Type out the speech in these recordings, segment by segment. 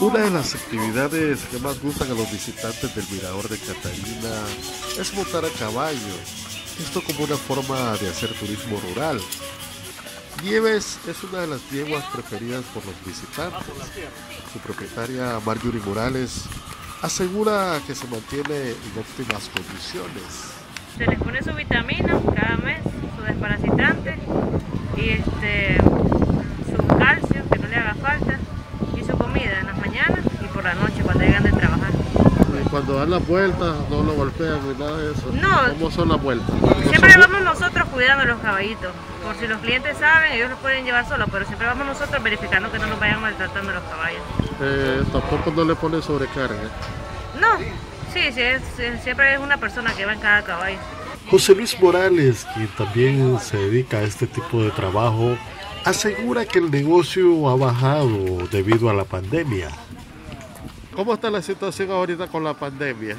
Una de las actividades que más gustan a los visitantes del Mirador de Catarina es montar a caballo, esto como una forma de hacer turismo rural. Nieves es una de las yeguas preferidas por los visitantes. Su propietaria Marjorie Morales asegura que se mantiene en óptimas condiciones. Se les pone su vitamina cada mes, su desparasitante y este, su calcio que no le haga falta y su comida en las mañanas y por la noche cuando llegan de trabajar. Y cuando dan las vueltas no lo golpean ni nada de eso. No. ¿Cómo son las vueltas? Siempre vamos nosotros cuidando los caballitos. Por si los clientes saben, ellos los pueden llevar solos, pero siempre vamos nosotros verificando que no nos vayan maltratando los caballos. Eh, tampoco no le ponen sobrecarga. No, sí, sí, es- siempre es una persona que va en cada caballo. José Luis Morales, quien también se dedica a este tipo de trabajo, asegura que el negocio ha bajado debido a la pandemia. ¿Cómo está la situación ahorita con la pandemia?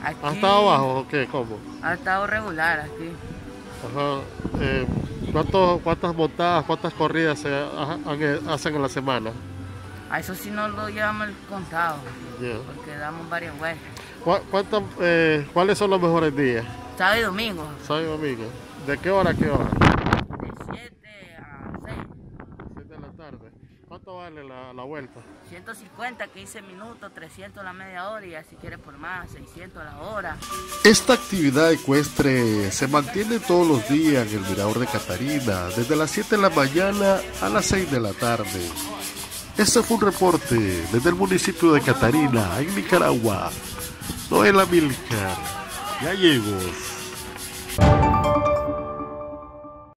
Aquí ¿Ha estado bajo o qué? ¿Cómo? Ha estado regular aquí. Ajá. Eh, ¿cuánto- ¿Cuántas montadas, cuántas corridas se han- hacen en la semana? A eso sí no lo llevamos el contado, porque damos varias vueltas. ¿Cu- cuántas, eh, ¿Cuáles son los mejores días? Sábado y domingo, Sábado y domingo. ¿De qué hora a qué hora? de 7 a 6. 7 de la tarde. ¿Cuánto vale la, la vuelta? 150, 15 minutos, 300 la media hora y si quieres por más, 600 a la hora. Esta actividad ecuestre se mantiene todos los días en el Mirador de Catarina, desde las 7 de la mañana a las 6 de la tarde. Este fue un reporte desde el municipio de Catarina, en Nicaragua. Noela Milcar, Gallegos.